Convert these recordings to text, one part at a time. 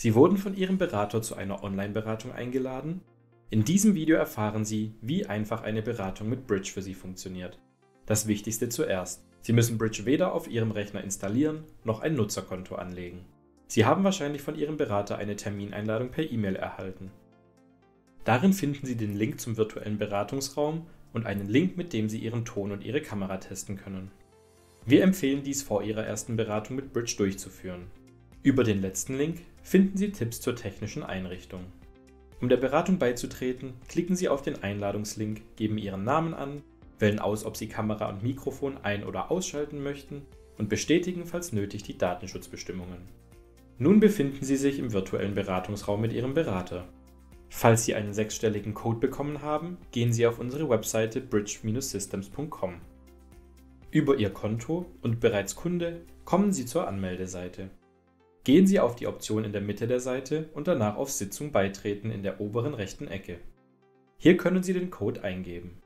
Sie wurden von Ihrem Berater zu einer Online-Beratung eingeladen? In diesem Video erfahren Sie, wie einfach eine Beratung mit Bridge für Sie funktioniert. Das Wichtigste zuerst. Sie müssen Bridge weder auf Ihrem Rechner installieren, noch ein Nutzerkonto anlegen. Sie haben wahrscheinlich von Ihrem Berater eine Termineinladung per E-Mail erhalten. Darin finden Sie den Link zum virtuellen Beratungsraum und einen Link, mit dem Sie Ihren Ton und Ihre Kamera testen können. Wir empfehlen dies vor Ihrer ersten Beratung mit Bridge durchzuführen. Über den letzten Link finden Sie Tipps zur technischen Einrichtung. Um der Beratung beizutreten, klicken Sie auf den Einladungslink, geben Ihren Namen an, wählen aus, ob Sie Kamera und Mikrofon ein- oder ausschalten möchten und bestätigen, falls nötig, die Datenschutzbestimmungen. Nun befinden Sie sich im virtuellen Beratungsraum mit Ihrem Berater. Falls Sie einen sechsstelligen Code bekommen haben, gehen Sie auf unsere Webseite bridge-systems.com. Über Ihr Konto und bereits Kunde kommen Sie zur Anmeldeseite. Gehen Sie auf die Option in der Mitte der Seite und danach auf Sitzung beitreten in der oberen rechten Ecke. Hier können Sie den Code eingeben.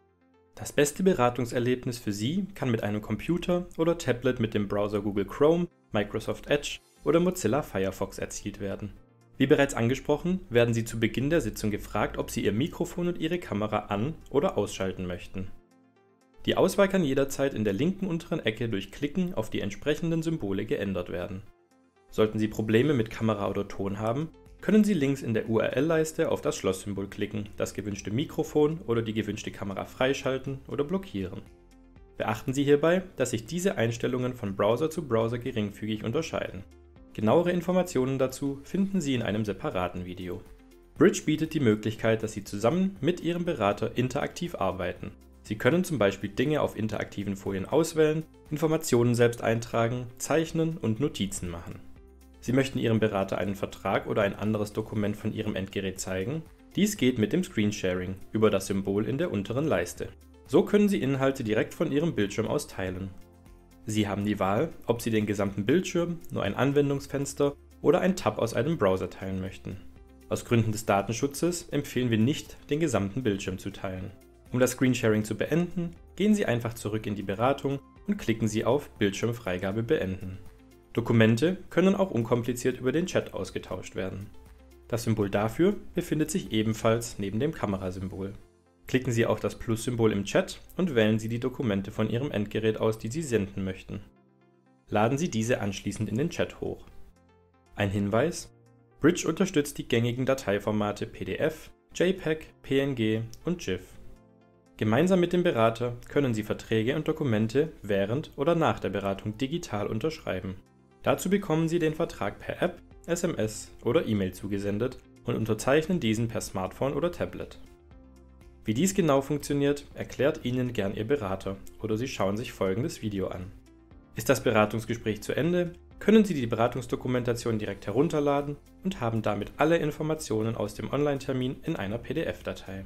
Das beste Beratungserlebnis für Sie kann mit einem Computer oder Tablet mit dem Browser Google Chrome, Microsoft Edge oder Mozilla Firefox erzielt werden. Wie bereits angesprochen, werden Sie zu Beginn der Sitzung gefragt, ob Sie Ihr Mikrofon und Ihre Kamera an- oder ausschalten möchten. Die Auswahl kann jederzeit in der linken unteren Ecke durch Klicken auf die entsprechenden Symbole geändert werden. Sollten Sie Probleme mit Kamera oder Ton haben, können Sie links in der URL-Leiste auf das Schlosssymbol klicken, das gewünschte Mikrofon oder die gewünschte Kamera freischalten oder blockieren. Beachten Sie hierbei, dass sich diese Einstellungen von Browser zu Browser geringfügig unterscheiden. Genauere Informationen dazu finden Sie in einem separaten Video. Bridge bietet die Möglichkeit, dass Sie zusammen mit Ihrem Berater interaktiv arbeiten. Sie können zum Beispiel Dinge auf interaktiven Folien auswählen, Informationen selbst eintragen, zeichnen und Notizen machen. Sie möchten Ihrem Berater einen Vertrag oder ein anderes Dokument von Ihrem Endgerät zeigen? Dies geht mit dem Screensharing über das Symbol in der unteren Leiste. So können Sie Inhalte direkt von Ihrem Bildschirm aus teilen. Sie haben die Wahl, ob Sie den gesamten Bildschirm, nur ein Anwendungsfenster oder ein Tab aus einem Browser teilen möchten. Aus Gründen des Datenschutzes empfehlen wir nicht, den gesamten Bildschirm zu teilen. Um das Screensharing zu beenden, gehen Sie einfach zurück in die Beratung und klicken Sie auf Bildschirmfreigabe beenden. Dokumente können auch unkompliziert über den Chat ausgetauscht werden. Das Symbol dafür befindet sich ebenfalls neben dem Kamerasymbol. Klicken Sie auf das Plus-Symbol im Chat und wählen Sie die Dokumente von Ihrem Endgerät aus, die Sie senden möchten. Laden Sie diese anschließend in den Chat hoch. Ein Hinweis: Bridge unterstützt die gängigen Dateiformate PDF, JPEG, PNG und GIF. Gemeinsam mit dem Berater können Sie Verträge und Dokumente während oder nach der Beratung digital unterschreiben. Dazu bekommen Sie den Vertrag per App, SMS oder E-Mail zugesendet und unterzeichnen diesen per Smartphone oder Tablet. Wie dies genau funktioniert, erklärt Ihnen gern Ihr Berater oder Sie schauen sich folgendes Video an. Ist das Beratungsgespräch zu Ende, können Sie die Beratungsdokumentation direkt herunterladen und haben damit alle Informationen aus dem Online-Termin in einer PDF-Datei.